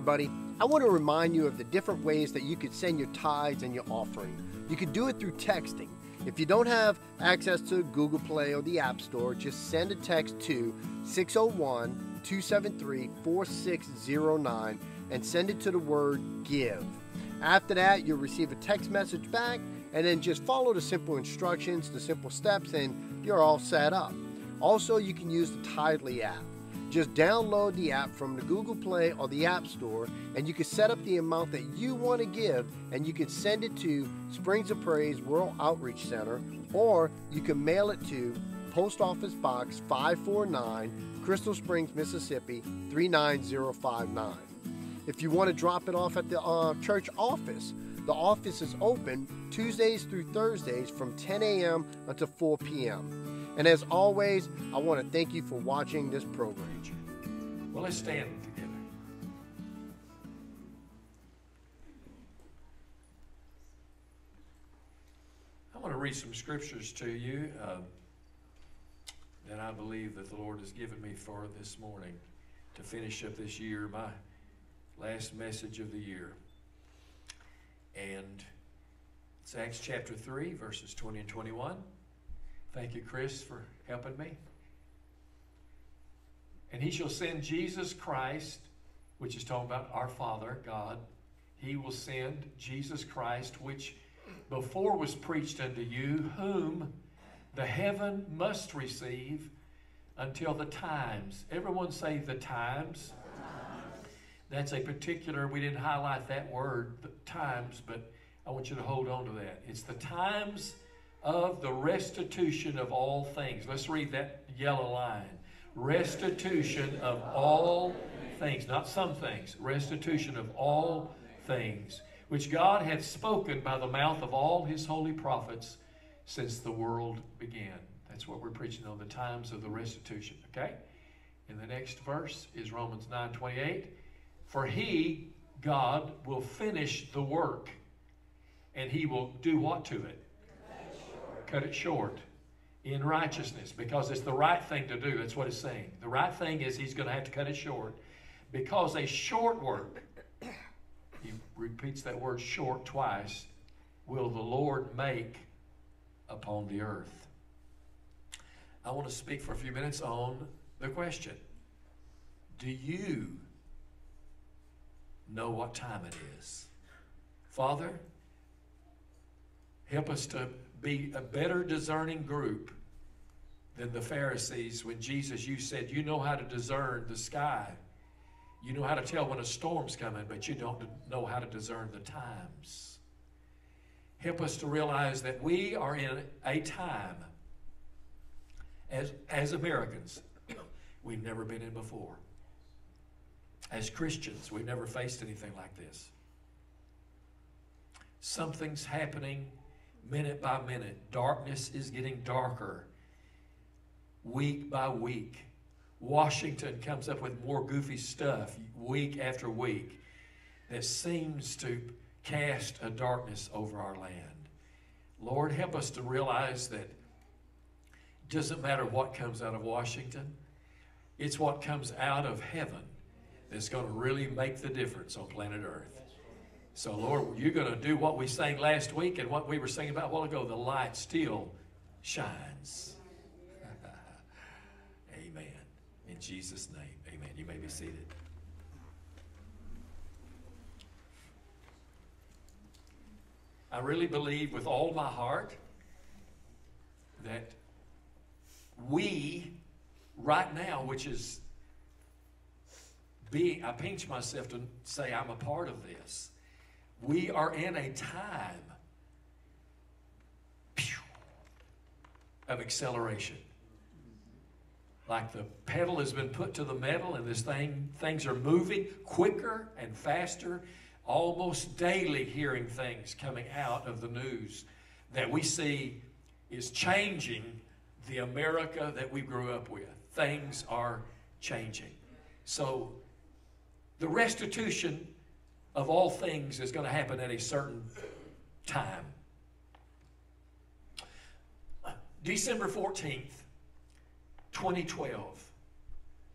everybody. I want to remind you of the different ways that you could send your tithes and your offering. You could do it through texting. If you don't have access to Google Play or the App Store, just send a text to 601 273 4609 and send it to the word give. After that, you'll receive a text message back and then just follow the simple instructions, the simple steps, and you're all set up. Also, you can use the Tithe.ly app. Just download the app from the Google Play or the App Store, and you can set up the amount that you want to give, and you can send it to Springs of Praise World Outreach Center, or you can mail it to Post Office Box 549, Crystal Springs, Mississippi 39059. If you want to drop it off at the uh, church office, the office is open Tuesdays through Thursdays from 10 a.m. until 4 p.m. And as always, I want to thank you for watching this program. Well, let's stand together. I want to read some scriptures to you uh, that I believe that the Lord has given me for this morning to finish up this year, my last message of the year. And it's Acts chapter 3, verses 20 and 21. Thank you, Chris, for helping me. And he shall send Jesus Christ, which is talking about our Father, God. He will send Jesus Christ, which before was preached unto you, whom the heaven must receive until the times. Everyone say the times. That's a particular, we didn't highlight that word, the times, but I want you to hold on to that. It's the times of the restitution of all things. Let's read that yellow line. Restitution of all things, not some things, restitution of all things, which God hath spoken by the mouth of all his holy prophets since the world began. That's what we're preaching on the times of the restitution, okay? And the next verse is Romans 9 28. For he, God, will finish the work, and he will do what to it? Cut it short in righteousness because it's the right thing to do. That's what it's saying. The right thing is he's going to have to cut it short because a short work, he repeats that word short twice, will the Lord make upon the earth. I want to speak for a few minutes on the question Do you know what time it is? Father, help us to be a better discerning group than the Pharisees when Jesus, you said, you know how to discern the sky. You know how to tell when a storm's coming, but you don't know how to discern the times. Help us to realize that we are in a time as, as Americans we've never been in before. As Christians, we've never faced anything like this. Something's happening minute by minute. Darkness is getting darker week by week. Washington comes up with more goofy stuff week after week that seems to cast a darkness over our land. Lord, help us to realize that it doesn't matter what comes out of Washington, it's what comes out of heaven that's going to really make the difference on planet Earth. So, Lord, you're going to do what we sang last week and what we were singing about a while ago. The light still shines. amen. In Jesus' name, amen. You may be seated. I really believe with all my heart that we, right now, which is being, I pinch myself to say I'm a part of this we are in a time of acceleration. Like the pedal has been put to the metal and this thing, things are moving quicker and faster. Almost daily hearing things coming out of the news that we see is changing the America that we grew up with. Things are changing. So the restitution of all things is going to happen at a certain time. December 14th, 2012,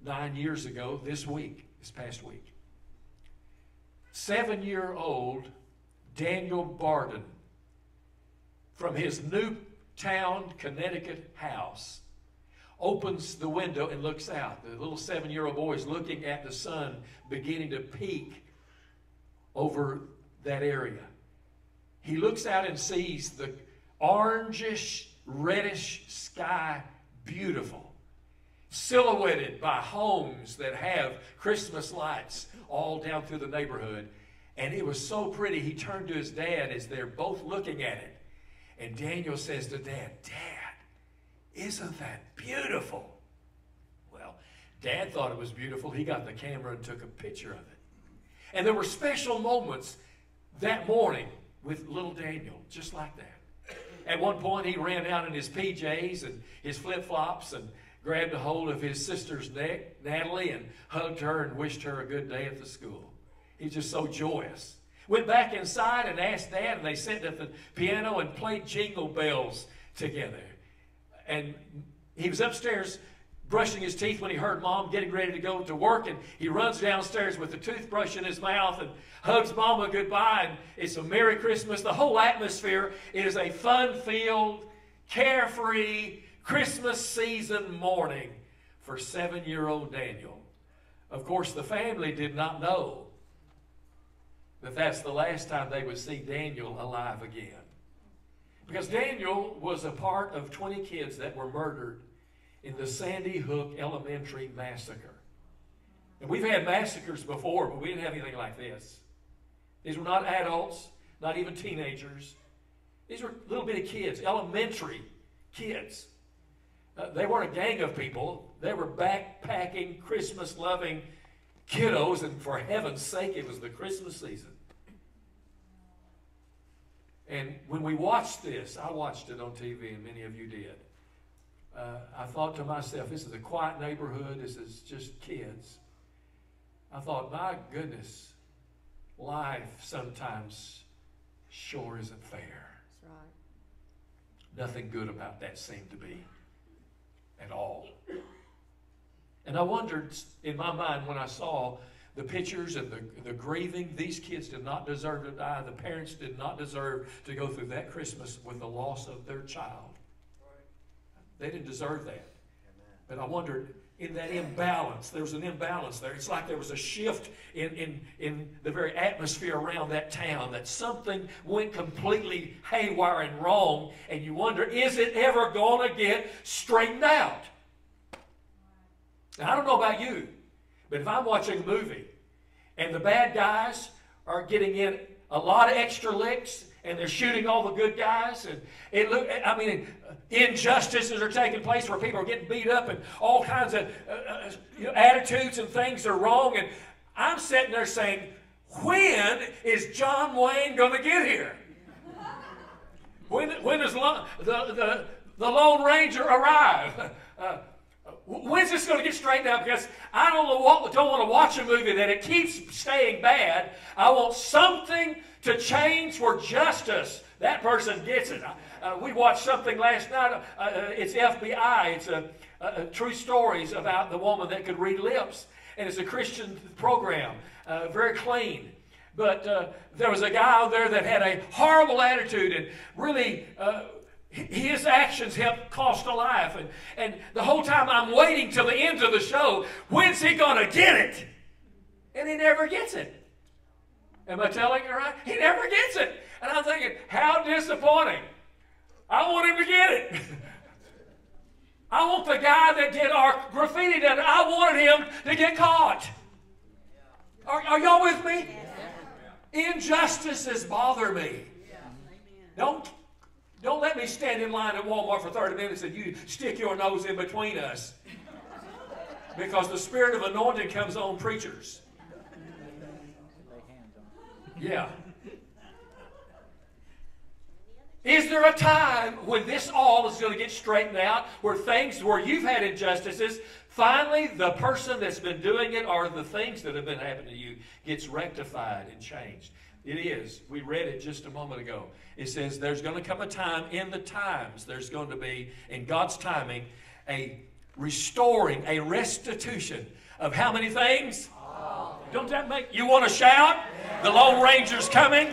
nine years ago, this week, this past week, seven year old Daniel Barden from his Newtown, Connecticut house opens the window and looks out. The little seven year old boy is looking at the sun beginning to peak over that area. He looks out and sees the orangish, reddish sky beautiful, silhouetted by homes that have Christmas lights all down through the neighborhood. And it was so pretty, he turned to his dad as they're both looking at it. And Daniel says to dad, Dad, isn't that beautiful? Well, dad thought it was beautiful. He got the camera and took a picture of it. And there were special moments that morning with little Daniel, just like that. At one point, he ran out in his PJs and his flip flops and grabbed a hold of his sister's neck, Natalie, and hugged her and wished her a good day at the school. He's just so joyous. Went back inside and asked Dad, and they sat at the piano and played jingle bells together. And he was upstairs brushing his teeth when he heard Mom getting ready to go to work, and he runs downstairs with the toothbrush in his mouth and hugs Mama goodbye. And it's a Merry Christmas. The whole atmosphere is a fun-filled, carefree Christmas season morning for seven-year-old Daniel. Of course, the family did not know that that's the last time they would see Daniel alive again. Because Daniel was a part of 20 kids that were murdered in the Sandy Hook Elementary Massacre. And we've had massacres before, but we didn't have anything like this. These were not adults, not even teenagers. These were little bitty kids, elementary kids. Uh, they weren't a gang of people. They were backpacking, Christmas loving kiddos, and for heaven's sake, it was the Christmas season. And when we watched this, I watched it on TV, and many of you did. Uh, I thought to myself, this is a quiet neighborhood. This is just kids. I thought, my goodness, life sometimes sure isn't fair. That's right. Nothing good about that seemed to be at all. And I wondered in my mind when I saw the pictures and the, the grieving. These kids did not deserve to die. The parents did not deserve to go through that Christmas with the loss of their child. They didn't deserve that. But I wondered, in that imbalance, there was an imbalance there. It's like there was a shift in, in, in the very atmosphere around that town, that something went completely haywire and wrong, and you wonder, is it ever going to get straightened out? Now, I don't know about you, but if I'm watching a movie and the bad guys are getting in a lot of extra licks and they're shooting all the good guys and it look I mean injustices are taking place where people are getting beat up and all kinds of uh, uh, know, attitudes and things are wrong and I'm sitting there saying when is John Wayne going to get here? When, when does the, the, the Lone Ranger arrive? Uh, When's this going to get straightened out? Because I don't, don't want to watch a movie that it keeps staying bad. I want something to change for justice. That person gets it. Uh, we watched something last night. Uh, uh it's FBI. It's a, a, true stories about the woman that could read lips, and it's a Christian program, uh, very clean. But uh, there was a guy out there that had a horrible attitude and really uh, his actions helped cost a life. And, and the whole time I'm waiting till the end of the show, when's he going to get it? And he never gets it. Am I telling you right? He never gets it. And I'm thinking, how disappointing. I want him to get it. I want the guy that did our graffiti done. I wanted him to get caught. Are, are y'all with me? Injustices bother me. Don't don't let me stand in line at Walmart for 30 minutes and you stick your nose in between us. Because the spirit of anointing comes on preachers. Yeah. Is there a time when this all is going to get straightened out, where things, where you've had injustices, finally the person that's been doing it or the things that have been happening to you gets rectified and changed? It is. We read it just a moment ago. It says there's going to come a time in the times, there's going to be, in God's timing, a restoring, a restitution of how many things? Don't that make you want to shout? The Lone Ranger's coming.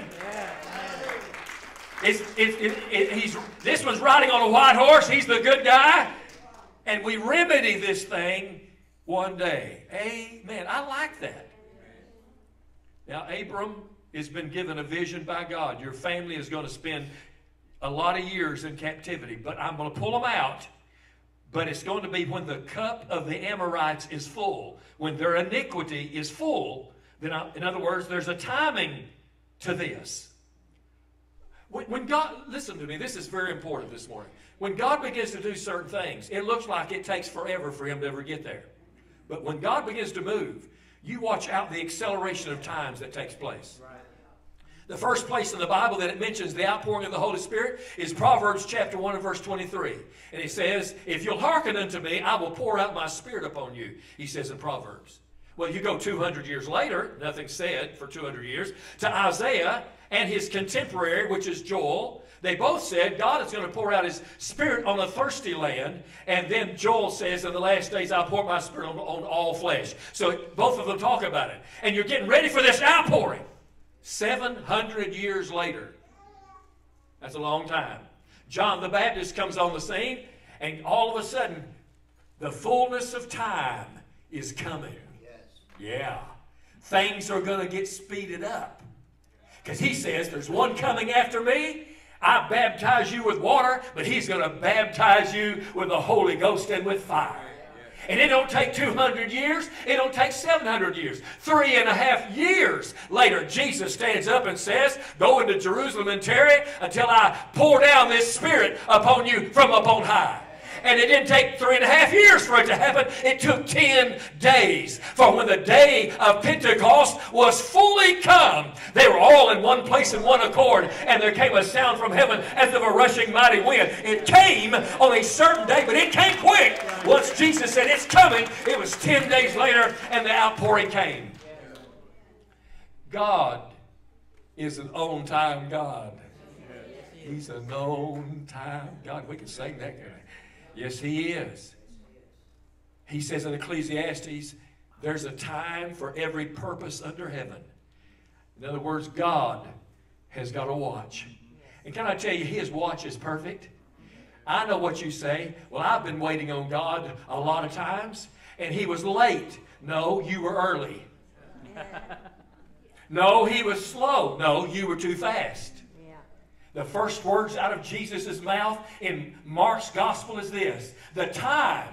It's, it, it, it, he's, this one's riding on a white horse. He's the good guy. And we remedy this thing one day. Amen. I like that. Now, Abram has been given a vision by God. Your family is going to spend a lot of years in captivity, but I'm going to pull them out. But it's going to be when the cup of the Amorites is full, when their iniquity is full. Then, I, in other words, there's a timing to this. When, when God, listen to me, this is very important this morning. When God begins to do certain things, it looks like it takes forever for Him to ever get there. But when God begins to move, you watch out the acceleration of times that takes place. The first place in the Bible that it mentions the outpouring of the Holy Spirit is Proverbs chapter 1 and verse 23. And he says, If you'll hearken unto me, I will pour out my spirit upon you, he says in Proverbs. Well, you go 200 years later, nothing said for 200 years, to Isaiah and his contemporary, which is Joel. They both said God is going to pour out his spirit on a thirsty land. And then Joel says, In the last days, I'll pour my spirit on, on all flesh. So both of them talk about it. And you're getting ready for this outpouring. 700 years later. That's a long time. John the Baptist comes on the scene, and all of a sudden, the fullness of time is coming. Yes. Yeah. Things are going to get speeded up. Because he says, There's one coming after me. I baptize you with water, but he's going to baptize you with the Holy Ghost and with fire. And it don't take 200 years. It don't take 700 years. Three and a half years later, Jesus stands up and says, Go into Jerusalem and tarry until I pour down this Spirit upon you from upon high. And it didn't take three and a half years for it to happen. It took 10 days. For when the day of Pentecost was fully come, they were all in one place in one accord. And there came a sound from heaven as of a rushing mighty wind. It came on a certain day, but it came quick. Once Jesus said, It's coming, it was 10 days later, and the outpouring came. God is an on time God. He's a known time God. We can sing that. Yes, He is. He says in Ecclesiastes, there's a time for every purpose under heaven. In other words, God has got a watch. And can I tell you, His watch is perfect? I know what you say. Well, I've been waiting on God a lot of times, and He was late. No, you were early. no, He was slow. No, you were too fast. The first words out of Jesus' mouth in Mark's gospel is this The time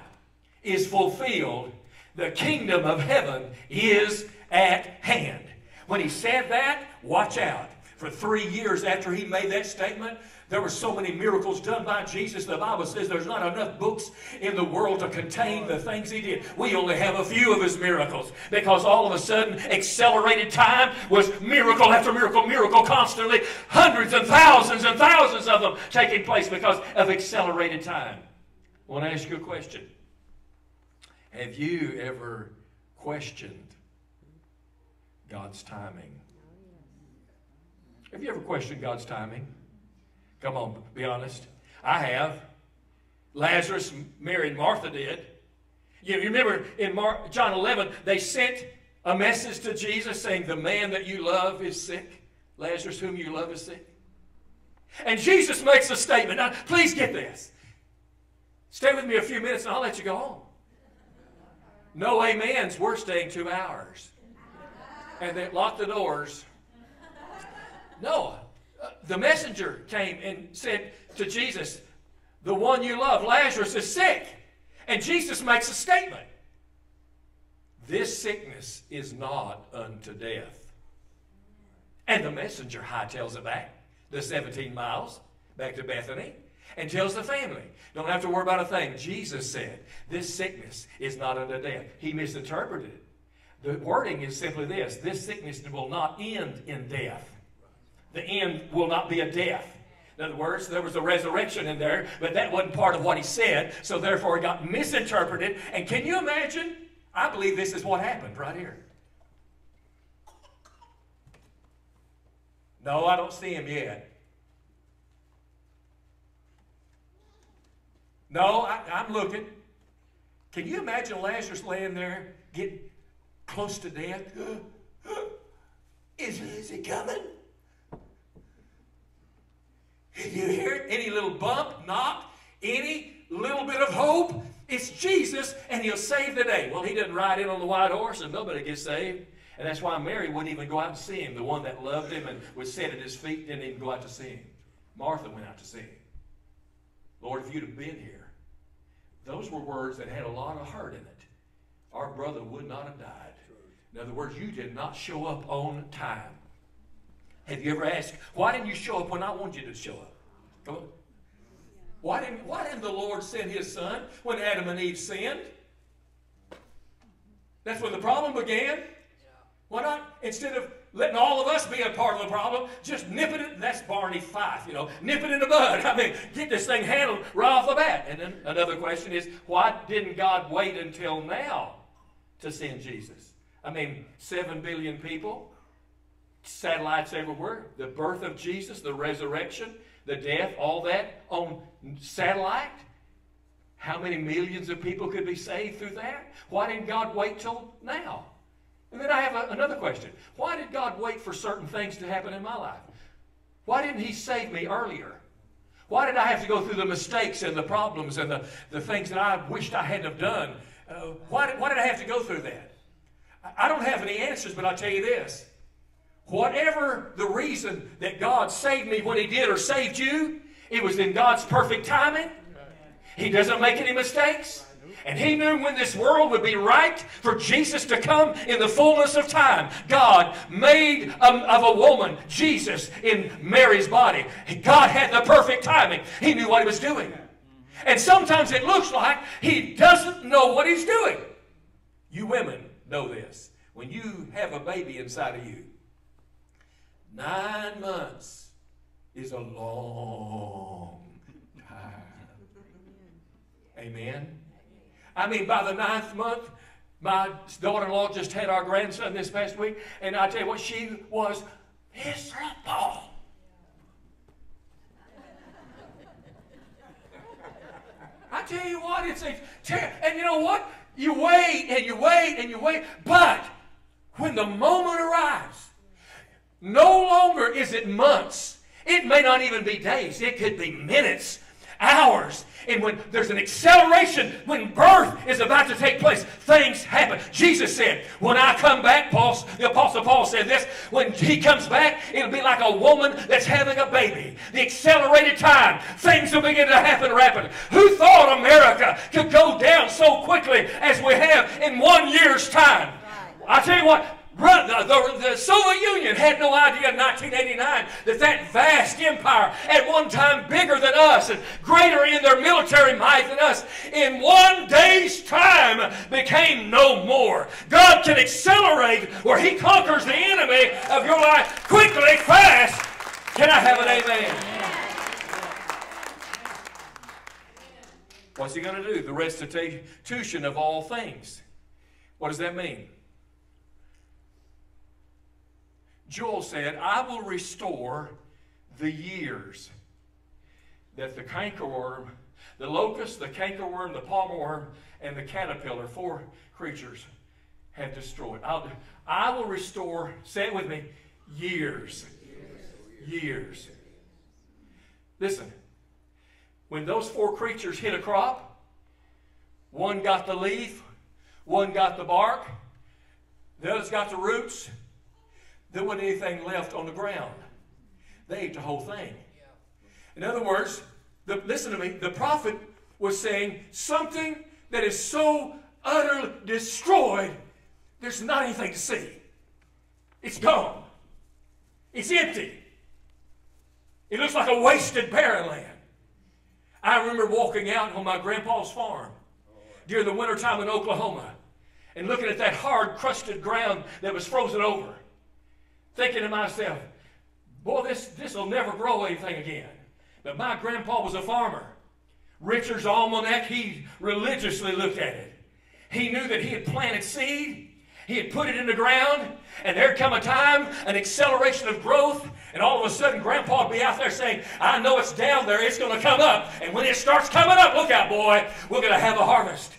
is fulfilled, the kingdom of heaven is at hand. When he said that, watch out. For three years after he made that statement, there were so many miracles done by Jesus. The Bible says there's not enough books in the world to contain the things he did. We only have a few of his miracles because all of a sudden, accelerated time was miracle after miracle, miracle constantly. Hundreds and thousands and thousands of them taking place because of accelerated time. I want to ask you a question. Have you ever questioned God's timing? Have you ever questioned God's timing? Come on, be honest. I have. Lazarus, Mary, and Martha did. You remember in Mark, John 11, they sent a message to Jesus saying, The man that you love is sick. Lazarus, whom you love, is sick. And Jesus makes a statement. Now, please get this. Stay with me a few minutes and I'll let you go home. No amens. We're staying two hours. And they lock the doors. No, the messenger came and said to Jesus, The one you love, Lazarus, is sick. And Jesus makes a statement This sickness is not unto death. And the messenger hightails it back the 17 miles back to Bethany and tells the family, Don't have to worry about a thing. Jesus said, This sickness is not unto death. He misinterpreted it. The wording is simply this this sickness will not end in death. The end will not be a death. In other words, there was a resurrection in there, but that wasn't part of what he said, so therefore it got misinterpreted. And can you imagine? I believe this is what happened right here. No, I don't see him yet. No, I, am looking. Can you imagine Lazarus laying there, getting close to death? Is is he coming? You hear? Any little bump, knock, any little bit of hope? It's Jesus, and he'll save the day. Well, he didn't ride in on the white horse, and nobody gets saved. And that's why Mary wouldn't even go out and see him. The one that loved him and was set at his feet didn't even go out to see him. Martha went out to see him. Lord, if you'd have been here, those were words that had a lot of hurt in it. Our brother would not have died. In other words, you did not show up on time. Have you ever asked, why didn't you show up when I wanted you to show up? Come on. Why didn't, why didn't the Lord send his son when Adam and Eve sinned? That's when the problem began. Why not? Instead of letting all of us be a part of the problem, just nip it, that's Barney Fife, you know, nip it in the bud. I mean, get this thing handled right off the bat. And then another question is, why didn't God wait until now to send Jesus? I mean, seven billion people, satellites everywhere, the birth of Jesus, the resurrection, the death, all that on satellite. How many millions of people could be saved through that? Why didn't God wait till now? And then I have a, another question. Why did God wait for certain things to happen in my life? Why didn't He save me earlier? Why did I have to go through the mistakes and the problems and the, the things that I wished I hadn't have done? Uh, why, did, why did I have to go through that? I don't have any answers, but I'll tell you this. Whatever the reason that God saved me when He did or saved you, it was in God's perfect timing. He doesn't make any mistakes. And he knew when this world would be right for Jesus to come in the fullness of time. God made of a woman Jesus in Mary's body. God had the perfect timing. He knew what he was doing. And sometimes it looks like he doesn't know what he's doing. You women know this. When you have a baby inside of you, nine months is a long time. Amen. I mean, by the ninth month, my daughter-in-law just had our grandson this past week, and I tell you what, she was miserable. I tell you what, it's a ter- and you know what? You wait and you wait and you wait, but when the moment arrives, no longer is it months. It may not even be days. It could be minutes, hours, and when there's an acceleration, when birth is about to take place, things happen. Jesus said, when I come back, Paul, the Apostle Paul said this, when he comes back, it'll be like a woman that's having a baby. The accelerated time, things will begin to happen rapidly. Who thought America could go down so quickly as we have in one year's time? I tell you what, the, the, the, Soviet Union had no idea in 1989 that that vast empire, at one time bigger than us and greater in their military might than us, in one day's time became no more. God can accelerate where He conquers the enemy of your life quickly, fast. Can I have an amen? What's He going to do? The restitution of all things. What does that mean? Joel said, I will restore the years that the cankerworm, the locust, the cankerworm, the palmerworm, and the caterpillar, four creatures, have destroyed. I'll, I will restore, say it with me, years. Years. Listen, when those four creatures hit a crop, one got the leaf, one got the bark, the other's got the roots, there wasn't anything left on the ground. They ate the whole thing. In other words, the, listen to me, the prophet was saying something that is so utterly destroyed, there's not anything to see. It's gone. It's empty. It looks like a wasted barren land. I remember walking out on my grandpa's farm during the wintertime in Oklahoma and looking at that hard, crusted ground that was frozen over thinking to myself, boy, this this will never grow anything again. But my grandpa was a farmer. Richard's almanac, he religiously looked at it. He knew that he had planted seed, he had put it in the ground, and there'd come a time, an acceleration of growth, and all of a sudden Grandpa would be out there saying, I know it's down there, it's going to come up. And when it starts coming up, look out, boy, we're going to have a harvest.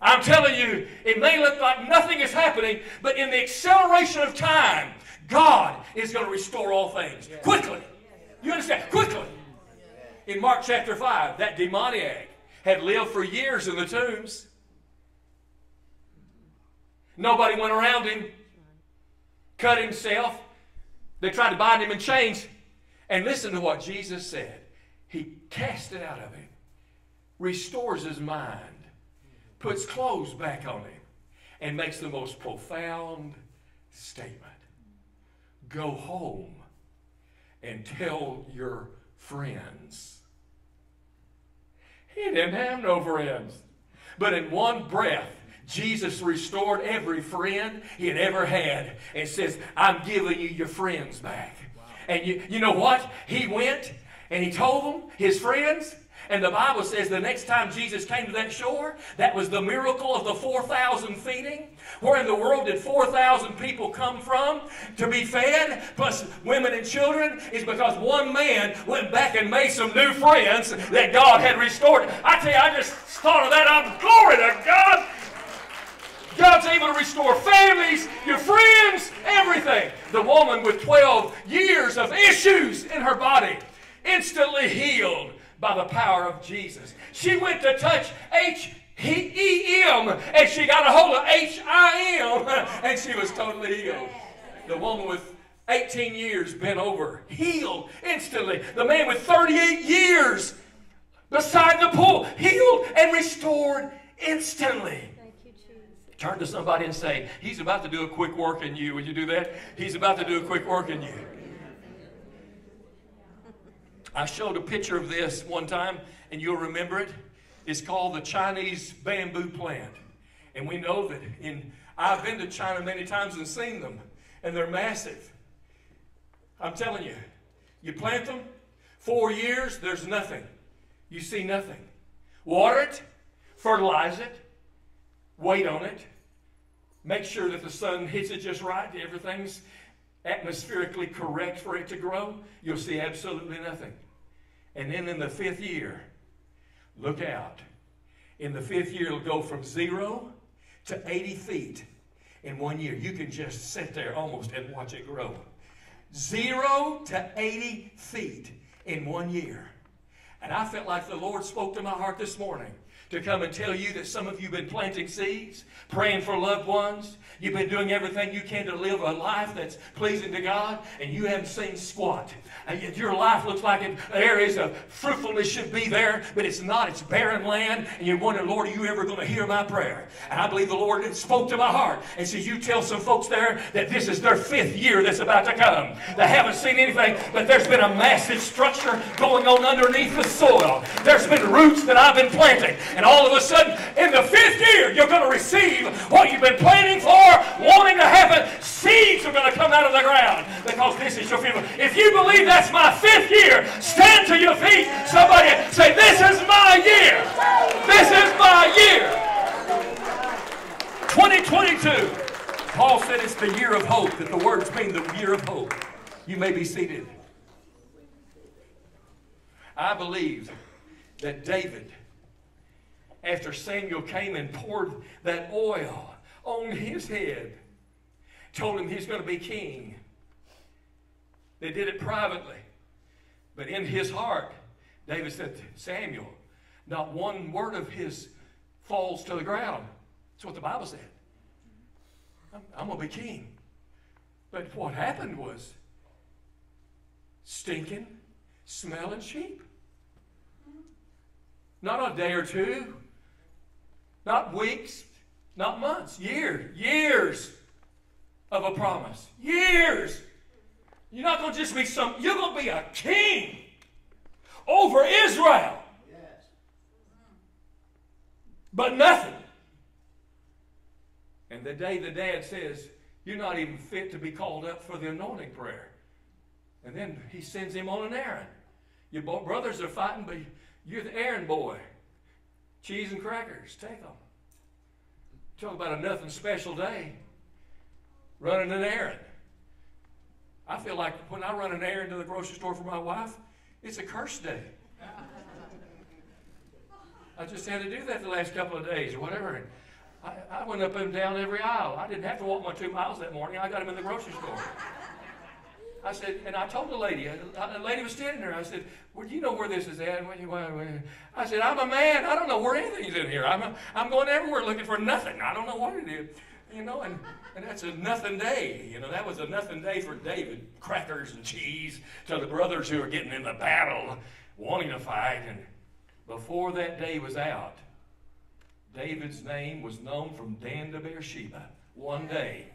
I'm telling you, it may look like nothing is happening, but in the acceleration of time, God is going to restore all things quickly. You understand? Quickly. In Mark chapter 5, that demoniac had lived for years in the tombs. Nobody went around him, cut himself. They tried to bind him in chains. And listen to what Jesus said. He cast it out of him, restores his mind, puts clothes back on him, and makes the most profound statement Go home and tell your friends. He didn't have no friends. But in one breath, Jesus restored every friend he had ever had and says, I'm giving you your friends back. Wow. And you, you know what? He went and he told them, his friends, and the Bible says the next time Jesus came to that shore, that was the miracle of the 4,000 feeding. Where in the world did 4,000 people come from to be fed, plus women and children? Is because one man went back and made some new friends that God had restored. I tell you, I just thought of that. I'm glory to God. God's able to restore families, your friends, everything. The woman with 12 years of issues in her body instantly healed by the power of Jesus. She went to touch H E M and she got a hold of H I M and she was totally healed. The woman with 18 years bent over, healed instantly. The man with 38 years beside the pool, healed and restored instantly. Turn to somebody and say, He's about to do a quick work in you. Would you do that? He's about to do a quick work in you. I showed a picture of this one time, and you'll remember it. It's called the Chinese bamboo plant. And we know that in I've been to China many times and seen them, and they're massive. I'm telling you, you plant them, four years, there's nothing. You see nothing. Water it, fertilize it, wait on it, make sure that the sun hits it just right, everything's atmospherically correct for it to grow, you'll see absolutely nothing. And then in the fifth year, look out. In the fifth year, it'll go from zero to 80 feet in one year. You can just sit there almost and watch it grow. Zero to 80 feet in one year. And I felt like the Lord spoke to my heart this morning to come and tell you that some of you have been planting seeds, praying for loved ones. You've been doing everything you can to live a life that's pleasing to God, and you haven't seen squat. Uh, and your life looks like it, uh, areas of fruitfulness should be there, but it's not. It's barren land, and you're wondering, Lord, are you ever going to hear my prayer? And I believe the Lord spoke to my heart and says, You tell some folks there that this is their fifth year that's about to come. They haven't seen anything, but there's been a massive structure going on underneath the soil. There's been roots that I've been planting. And all of a sudden, in the fifth year, you're going to receive what you've been planning for, wanting to happen. Seeds are going to come out of the ground because this is your funeral. If you believe that's my fifth year, stand to your feet. Somebody say, This is my year. This is my year. 2022. Paul said it's the year of hope, that the words mean the year of hope. You may be seated. I believe that David after Samuel came and poured that oil on his head, told him he's going to be king. They did it privately. But in his heart, David said to Samuel, not one word of his falls to the ground. That's what the Bible said. I'm, I'm going to be king. But what happened was stinking, smelling sheep. Not a day or two, not weeks, not months, years, years of a promise. Years. You're not going to just be some, you're going to be a king over Israel. Yes. But nothing. And the day the dad says, You're not even fit to be called up for the anointing prayer. And then he sends him on an errand. Your brothers are fighting, but you're the errand boy. Cheese and crackers, take them. Talk about a nothing special day. Running an errand. I feel like when I run an errand to the grocery store for my wife, it's a curse day. I just had to do that the last couple of days or whatever. I, I went up and down every aisle. I didn't have to walk my two miles that morning. I got them in the grocery store. I said, and I told the lady, uh, the lady was standing there. I said, well, you know where this is at? I said, I'm a man. I don't know where anything's in here. I'm, a, I'm going everywhere looking for nothing. I don't know what it is. You know, and, and that's a nothing day. You know, that was a nothing day for David. Crackers and cheese to the brothers who were getting in the battle, wanting to fight. And before that day was out, David's name was known from Dan to Beersheba. One day.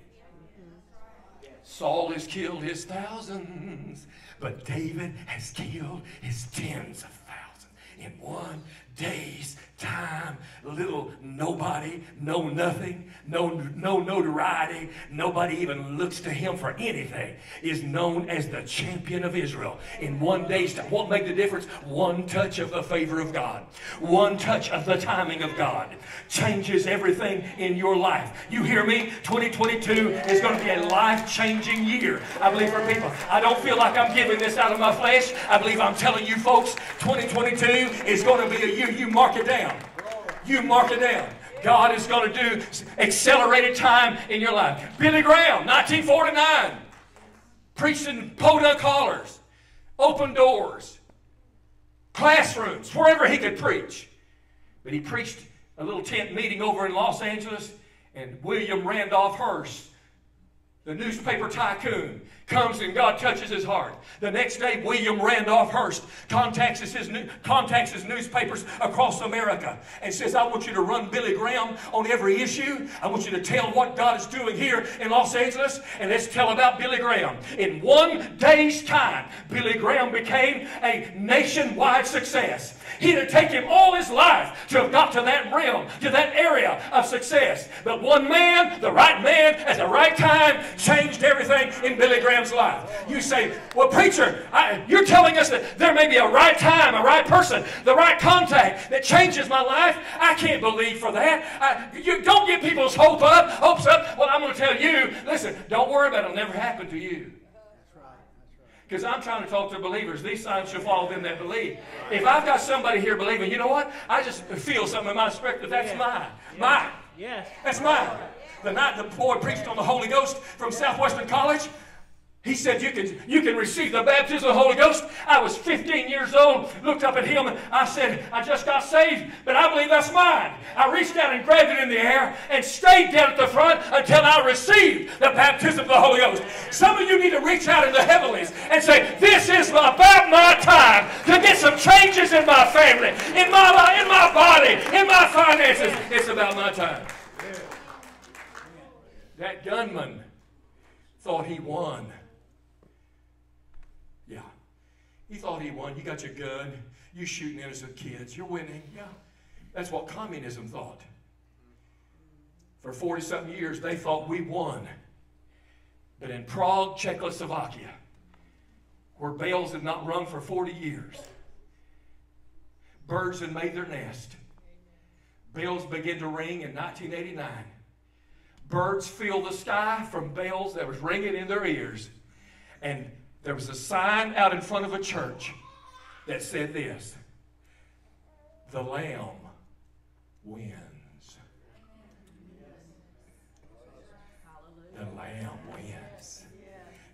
Saul has killed his thousands, but David has killed his tens of thousands in one day's time. Little nobody, no nothing, no, no notoriety, nobody even looks to him for anything, is known as the champion of Israel. In one day's time, what make the difference? One touch of the favor of God, one touch of the timing of God changes everything in your life. You hear me? 2022 is going to be a life changing year. I believe for people. I don't feel like I'm giving this out of my flesh. I believe I'm telling you folks 2022 is going to be a year you mark it down. You mark it down. God is going to do accelerated time in your life. Billy Graham, 1949, preaching podunk collars, open doors, classrooms, wherever he could preach. But he preached a little tent meeting over in Los Angeles, and William Randolph Hearst, the newspaper tycoon, comes and God touches his heart. The next day, William Randolph Hearst contacts his, contacts his newspapers across America and says, I want you to run Billy Graham on every issue. I want you to tell what God is doing here in Los Angeles, and let's tell about Billy Graham. In one day's time, Billy Graham became a nationwide success. It'd take him all his life to have got to that realm, to that area of success. But one man, the right man, at the right time, changed everything in Billy Life. You say, well, preacher, I, you're telling us that there may be a right time, a right person, the right contact that changes my life. I can't believe for that. I, you don't get people's hope up, hopes up. Well, I'm going to tell you, listen, don't worry about it. It'll never happen to you. Because I'm trying to talk to believers. These signs shall follow them that believe. If I've got somebody here believing, you know what? I just feel something in my spirit that that's mine. Mine. Yes. That's mine. The night the boy preached on the Holy Ghost from Southwestern College, he said, you can, you can receive the baptism of the Holy Ghost. I was 15 years old, looked up at him, and I said, I just got saved, but I believe that's mine. I reached out and grabbed it in the air and stayed down at the front until I received the baptism of the Holy Ghost. Some of you need to reach out in the heavenlies and say, This is about my time to get some changes in my family, in my, in my body, in my finances. It's about my time. That gunman thought he won. You thought he won. You got your gun. You shooting innocent kids. You're winning. Yeah. That's what communism thought. For 40 something years, they thought we won. But in Prague, Czechoslovakia, where bells had not rung for 40 years, birds had made their nest. Bells began to ring in 1989. Birds filled the sky from bells that was ringing in their ears. And there was a sign out in front of a church that said this The Lamb wins. The Lamb wins.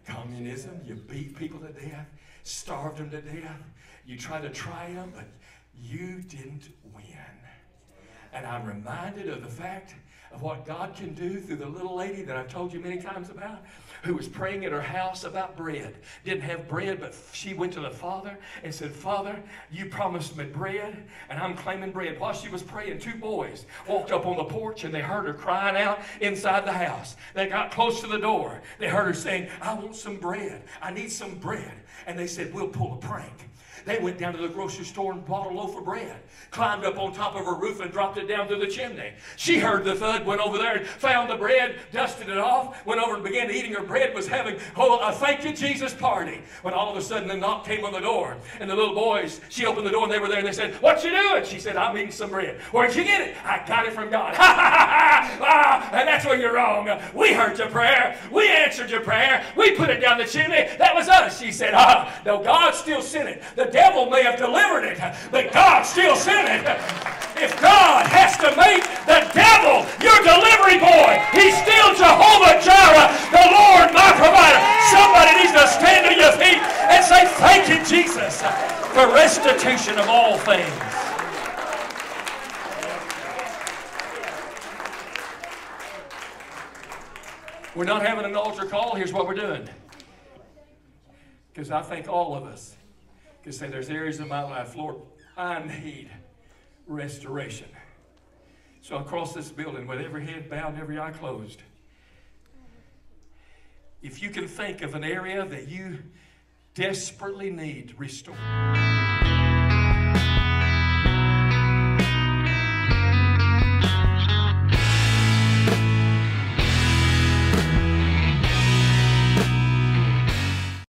Communism, you beat people to death, starved them to death, you tried to try them, but you didn't win. And I'm reminded of the fact of what God can do through the little lady that I've told you many times about who was praying at her house about bread. Didn't have bread, but she went to the Father and said, Father, you promised me bread, and I'm claiming bread. While she was praying, two boys walked up on the porch and they heard her crying out inside the house. They got close to the door. They heard her saying, I want some bread. I need some bread. And they said, We'll pull a prank. They went down to the grocery store and bought a loaf of bread, climbed up on top of her roof and dropped it down through the chimney. She heard the thud, went over there and found the bread, dusted it off, went over and began eating her bread, was having, oh, a thank you Jesus party. When all of a sudden the knock came on the door and the little boys, she opened the door and they were there and they said, what you doing? She said, I'm eating some bread. Where'd you get it? I got it from God. Ha ha ha ha! Ah, and that's where you're wrong. We heard your prayer. We answered your prayer. We put it down the chimney. That was us. She said, ah, no, God still sent it. The devil may have delivered it, but God still sent it. If God has to make the devil your delivery boy, he's still Jehovah Jireh, the Lord my provider. Somebody needs to stand to your feet and say, Thank you, Jesus for restitution of all things. We're not having an altar call. Here's what we're doing. Because I think all of us can say there's areas in my life, Lord, I need restoration. So across this building, with every head bowed every eye closed, if you can think of an area that you desperately need restored.